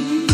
Dear